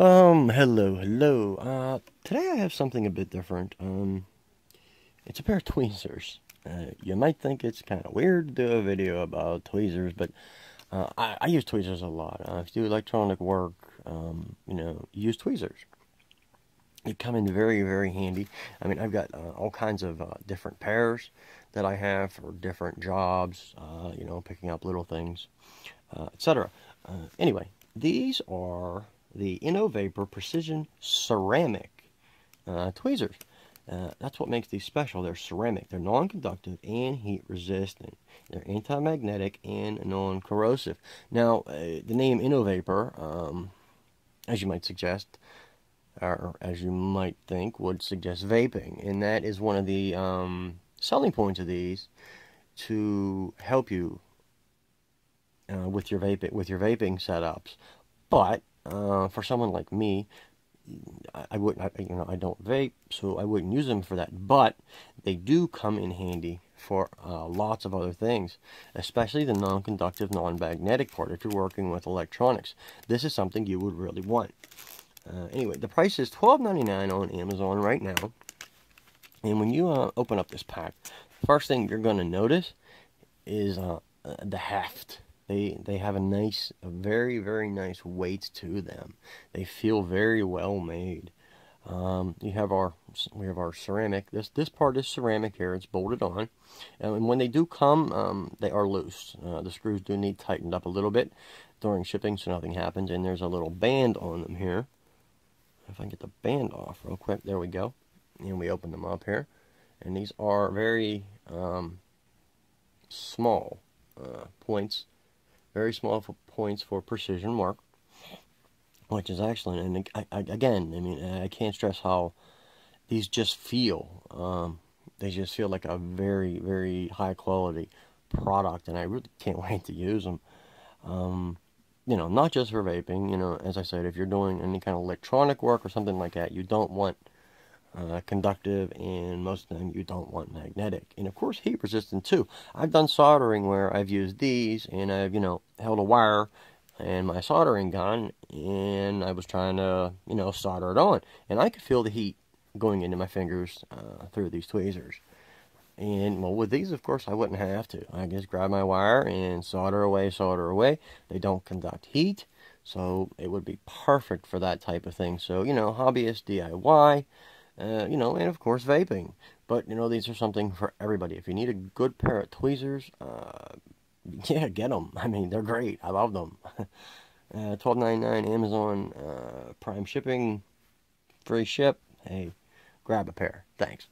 Um, hello, hello. Uh, today I have something a bit different. Um, it's a pair of tweezers. Uh, you might think it's kind of weird to do a video about tweezers, but uh, I, I, use tweezers a lot. Uh, if you do electronic work, um, you know, use tweezers. They come in very, very handy. I mean, I've got uh, all kinds of uh, different pairs that I have for different jobs, uh, you know, picking up little things, etc. anyway, these are the InnoVaper Precision Ceramic uh, tweezers. Uh, that's what makes these special. They're ceramic. They're non-conductive and heat-resistant. They're anti-magnetic and non-corrosive. Now, uh, the name InnoVaper, um, as you might suggest, or as you might think, would suggest vaping. And that is one of the um, selling points of these to help you uh, with your with your vaping setups. But uh, for someone like me, I, I wouldn't, I, you know, I don't vape, so I wouldn't use them for that. But they do come in handy for uh, lots of other things, especially the non-conductive, non-magnetic part. If you're working with electronics, this is something you would really want. Uh, anyway, the price is $12.99 on Amazon right now. And when you uh, open up this pack, first thing you're going to notice is uh, uh, the heft. They they have a nice, a very very nice weight to them. They feel very well made. Um, you have our we have our ceramic. This this part is ceramic here. It's bolted on, and when they do come, um, they are loose. Uh, the screws do need tightened up a little bit during shipping, so nothing happens. And there's a little band on them here. If I can get the band off real quick, there we go. And we open them up here, and these are very um, small uh, points very small points for precision work, which is excellent. And I, I, again, I mean, I can't stress how these just feel. Um, they just feel like a very, very high quality product, and I really can't wait to use them. Um, you know, not just for vaping. You know, as I said, if you're doing any kind of electronic work or something like that, you don't want uh, conductive, and most of them you don't want magnetic. And of course, heat resistant too. I've done soldering where I've used these, and I've, you know, held a wire and my soldering gun, and I was trying to, you know, solder it on. And I could feel the heat going into my fingers uh, through these tweezers. And, well, with these, of course, I wouldn't have to. I just grab my wire and solder away, solder away. They don't conduct heat, so it would be perfect for that type of thing. So, you know, hobbyist DIY, uh, you know, and of course vaping. But, you know, these are something for everybody. If you need a good pair of tweezers, uh, yeah, get them. I mean, they're great. I love them. uh, Twelve ninety nine Amazon uh, Prime shipping, free ship. Hey, grab a pair. Thanks.